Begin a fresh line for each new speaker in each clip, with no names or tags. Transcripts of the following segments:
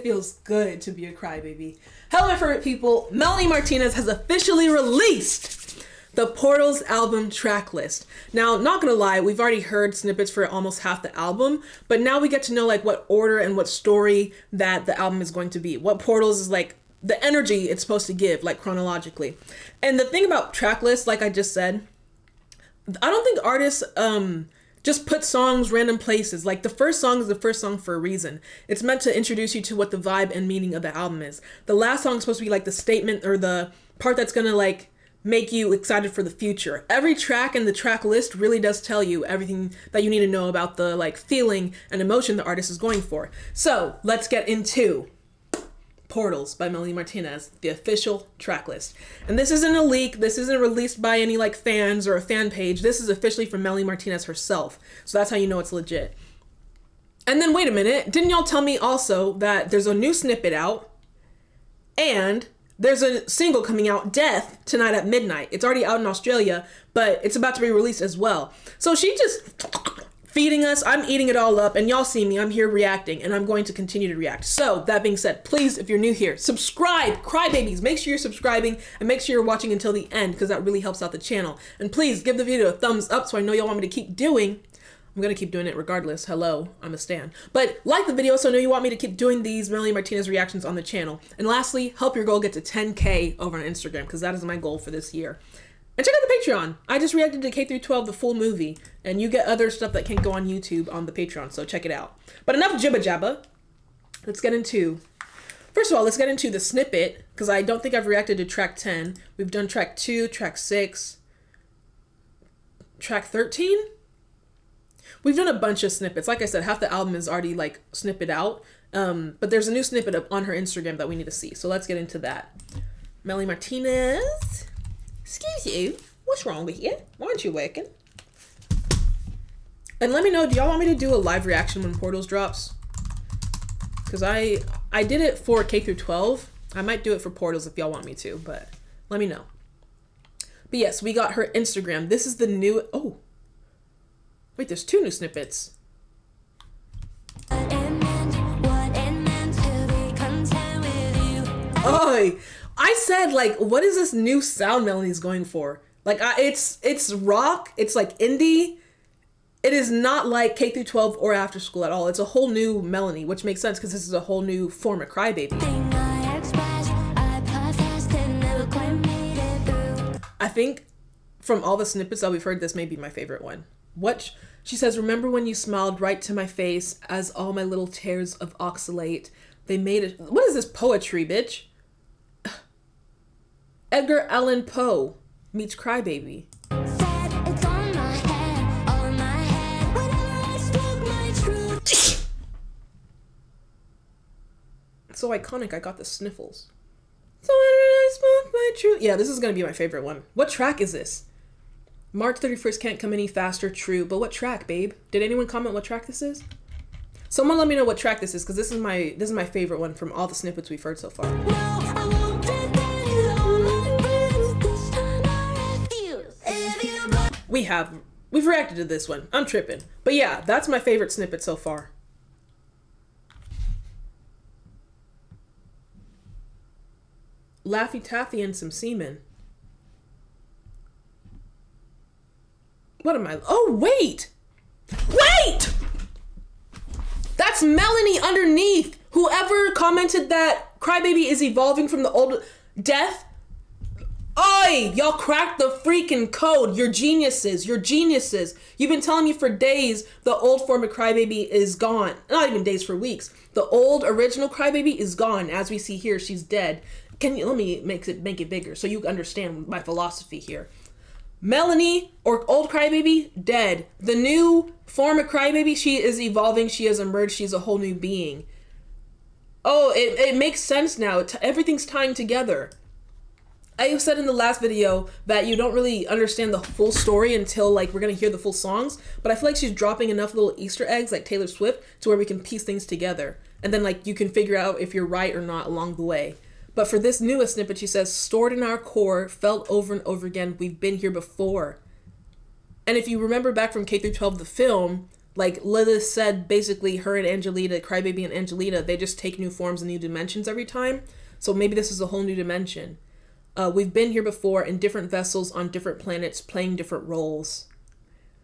It feels good to be a crybaby. Hello, favorite people. Melanie Martinez has officially released the Portals album track list. Now, not gonna lie, we've already heard snippets for almost half the album, but now we get to know like what order and what story that the album is going to be. What Portals is like the energy it's supposed to give, like chronologically. And the thing about track lists, like I just said, I don't think artists um just put songs random places. Like the first song is the first song for a reason. It's meant to introduce you to what the vibe and meaning of the album is. The last song is supposed to be like the statement or the part that's gonna like make you excited for the future. Every track in the track list really does tell you everything that you need to know about the like feeling and emotion the artist is going for. So let's get into Portals by Melanie Martinez, the official track list. And this isn't a leak, this isn't released by any like fans or a fan page. This is officially from Melanie Martinez herself. So that's how you know it's legit. And then wait a minute, didn't y'all tell me also that there's a new snippet out and there's a single coming out, Death, tonight at midnight. It's already out in Australia, but it's about to be released as well. So she just feeding us. I'm eating it all up, and y'all see me. I'm here reacting, and I'm going to continue to react. So, that being said, please, if you're new here, subscribe, crybabies. Make sure you're subscribing and make sure you're watching until the end because that really helps out the channel. And please give the video a thumbs up so I know y'all want me to keep doing. I'm gonna keep doing it regardless. Hello, I'm a stan. But like the video so I know you want me to keep doing these Melanie Martinez reactions on the channel. And lastly, help your goal get to 10k over on Instagram because that is my goal for this year. And check out the Patreon. I just reacted to K through 12, the full movie, and you get other stuff that can't go on YouTube on the Patreon, so check it out. But enough jibba jabba. Let's get into. First of all, let's get into the snippet because I don't think I've reacted to track 10. We've done track 2, track 6, track 13. We've done a bunch of snippets. Like I said, half the album is already like snippet out. Um, but there's a new snippet up on her Instagram that we need to see. So let's get into that. Melly Martinez. Excuse you. What's wrong with you? Why aren't you working? And let me know, do y'all want me to do a live reaction when Portals drops? Because I I did it for K through 12. I might do it for Portals if y'all want me to, but let me know. But yes, we got her Instagram. This is the new oh. Wait, there's two new snippets. Oh, I said like, what is this new sound Melanie's going for? Like, I, it's it's rock. It's like indie. It is not like K through 12 or after school at all. It's a whole new Melanie, which makes sense because this is a whole new form of crybaby. I think from all the snippets that we've heard, this may be my favorite one. What she says, remember when you smiled right to my face as all my little tears of oxalate, they made it. What is this poetry, bitch? Edgar Allan Poe meets Crybaby. so iconic, I got the sniffles. So when I smoke my truth. Yeah, this is gonna be my favorite one. What track is this? March 31st can't come any faster, true. But what track, babe? Did anyone comment what track this is? Someone let me know what track this is, because this is my this is my favorite one from all the snippets we've heard so far. We have we've reacted to this one. I'm tripping. But yeah, that's my favorite snippet so far. Laffy Taffy and some semen. What am I? Oh, wait! Wait! That's Melanie underneath. Whoever commented that Crybaby is evolving from the old death Oi, y'all cracked the freaking code. You're geniuses. You're geniuses. You've been telling me for days the old form of Crybaby is gone. Not even days, for weeks. The old original Crybaby is gone. As we see here, she's dead. Can you let me make it make it bigger so you understand my philosophy here? Melanie or old Crybaby dead. The new form of Crybaby, she is evolving. She has emerged. She's a whole new being. Oh, it, it makes sense now. Everything's tying together. I said in the last video that you don't really understand the full story until like we're gonna hear the full songs, but I feel like she's dropping enough little Easter eggs like Taylor Swift to where we can piece things together. And then like you can figure out if you're right or not along the way. But for this newest snippet, she says, stored in our core, felt over and over again, we've been here before. And if you remember back from K through 12, the film, Like Lilith said, basically, her and Angelita, Crybaby and Angelita, they just take new forms and new dimensions every time. So maybe this is a whole new dimension. Uh, we've been here before in different vessels on different planets, playing different roles.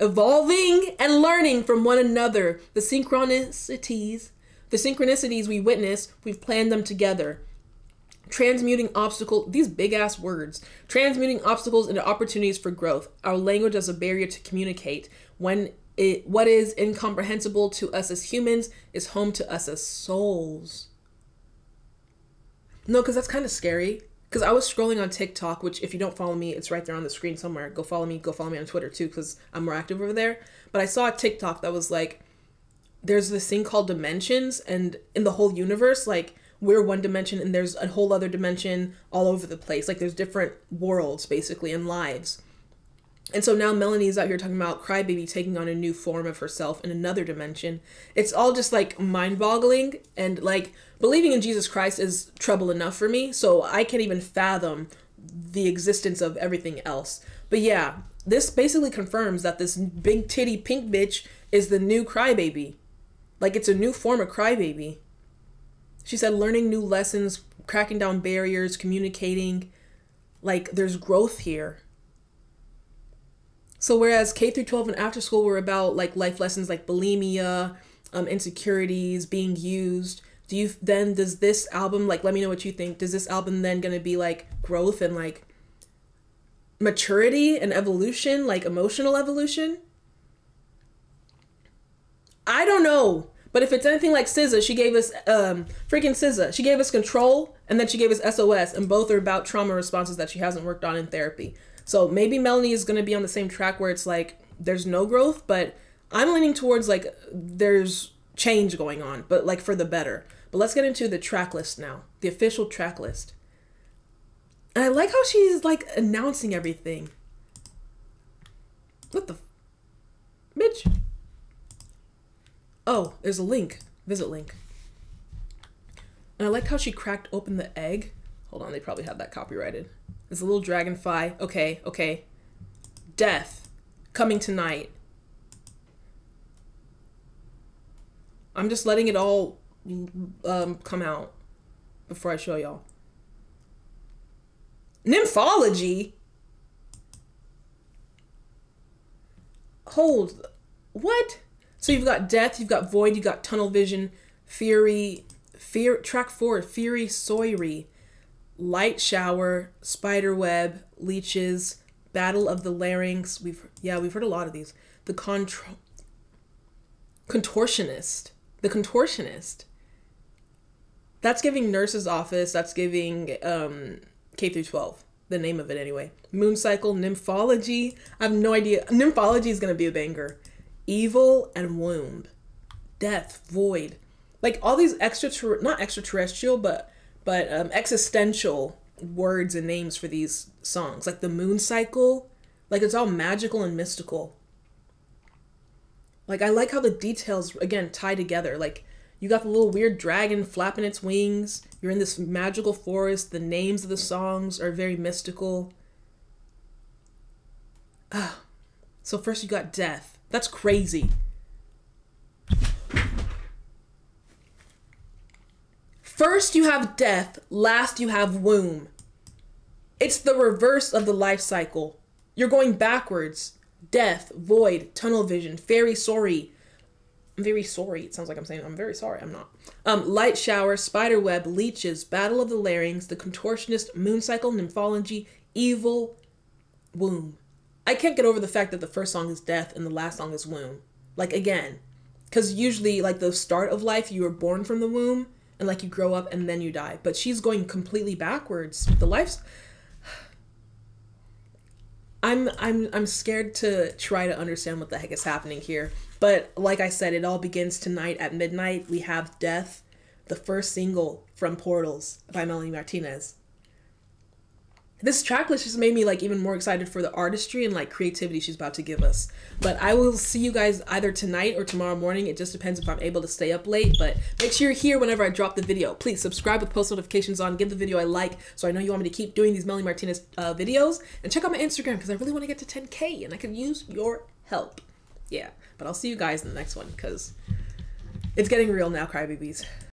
Evolving and learning from one another. The synchronicities, the synchronicities we witness, we've planned them together. Transmuting obstacle these big ass words. Transmuting obstacles into opportunities for growth. Our language as a barrier to communicate. When it what is incomprehensible to us as humans is home to us as souls. No because that's kind of scary because i was scrolling on tiktok which if you don't follow me it's right there on the screen somewhere go follow me go follow me on twitter too because i'm more active over there but i saw a tiktok that was like there's this thing called dimensions and in the whole universe like we're one dimension and there's a whole other dimension all over the place. Like there's different worlds basically and lives. And so now Melanie's out here talking about Crybaby taking on a new form of herself in another dimension. It's all just like mind boggling. And like believing in Jesus Christ is trouble enough for me. So I can't even fathom the existence of everything else. But yeah, this basically confirms that this big titty pink bitch is the new Crybaby. Like it's a new form of Crybaby. She said learning new lessons, cracking down barriers, communicating, like there's growth here. So whereas K through 12 and after school were about like life lessons like bulimia, um, insecurities, being used, do you then does this album like let me know what you think? Does this album then gonna be like growth and like maturity and evolution, like emotional evolution? I don't know. But if it's anything like SZA, she gave us um freaking SZA. She gave us control and then she gave us SOS, and both are about trauma responses that she hasn't worked on in therapy. So maybe Melanie is gonna be on the same track where it's like there's no growth, but I'm leaning towards like there's change going on, but like for the better. But let's get into the track list now, the official track list. And I like how she's like announcing everything. What the, bitch? Oh, there's a link. Visit link. And I like how she cracked open the egg. Hold on, they probably have that copyrighted. There's a little dragonfly. Okay, okay. Death. Coming tonight. I'm just letting it all um, come out before I show y'all. Nymphology? Hold. What? So you've got Death, you've got Void, you've got Tunnel Vision, Fury, Fear, track four, Fury, Soirée, Light Shower, Spider Web, Leeches, Battle of the Larynx. We've yeah, we've heard a lot of these. The contro- contortionist, the contortionist. That's giving nurse's office. That's giving um, K through twelve. The name of it anyway. Moon cycle, nymphology. I have no idea. Nymphology is gonna be a banger evil and womb, death, void, like all these extra not extraterrestrial but but um, existential words and names for these songs, like the moon cycle, like it's all magical and mystical. Like I like how the details again tie together. Like you got the little weird dragon flapping its wings. You're in this magical forest. The names of the songs are very mystical. Ah. So first you got death. That's crazy. First you have death, last you have womb. It's the reverse of the life cycle. You're going backwards. Death, void, tunnel vision, Faerie Soirée. I'm very sorry. It sounds like I'm saying I'm very sorry. I'm not. Um, light shower, spider web, leeches, battle of the larynx, the contortionist, moon cycle, nymphology, evil, womb. I can't get over the fact that the first song is death and the last song is womb. Like again, because usually like the start of life, you were born from the womb and like you grow up and then you die. But she's going completely backwards. The life's. I'm I'm I'm scared to try to understand what the heck is happening here. But like I said, it all begins tonight at midnight. We have Death, the first single from Portals by Melanie Martinez this track list just made me like even more excited for the artistry and like creativity she's about to give us. But I will see you guys either tonight or tomorrow morning. It just depends if I'm able to stay up late. But make sure you're here whenever I drop the video. Please subscribe with post notifications on. Give the video a like so I know you want me to keep doing these Melanie Martinez uh, videos. And check out my Instagram because I really want to get to 10K and I could use your help. Yeah, but I'll see you guys in the next one because it's getting real now, crybabies.